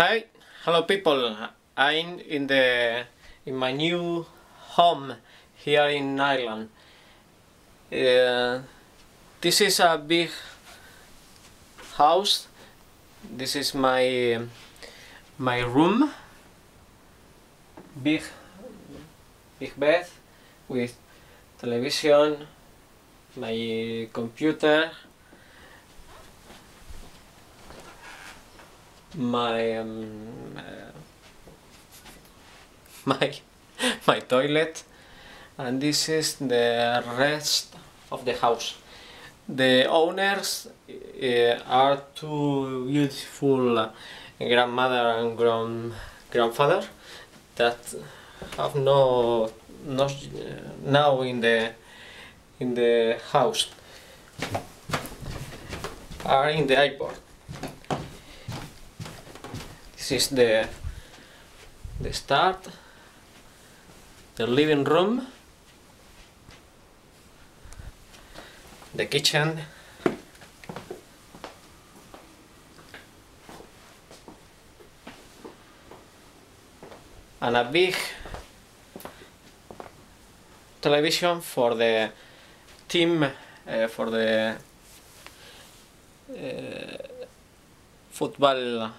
Hi, hello people. I'm in the in my new home here in Ireland. Uh, this is a big house. This is my my room. Big big bed with television, my computer, my um, uh, my my toilet and this is the rest of the house. The owners uh, are two beautiful grandmother and grand grandfather that have no, no now in the in the house. Are in the airport this is the the start. The living room. The kitchen. And a big television for the team uh, for the uh, football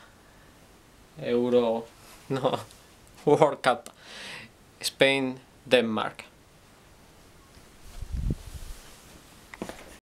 Euro no World Cup. Spain Denmark